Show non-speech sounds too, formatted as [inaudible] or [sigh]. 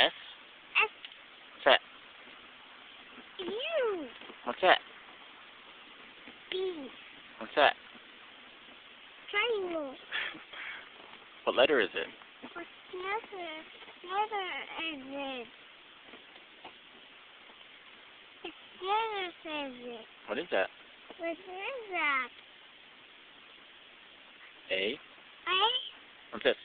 S? S. What's that? U. What's that? B. What's that? Triangle. [laughs] What letter is it? What letter? Letter is it? What letter is it? What is that? What is that? A? A? What's this?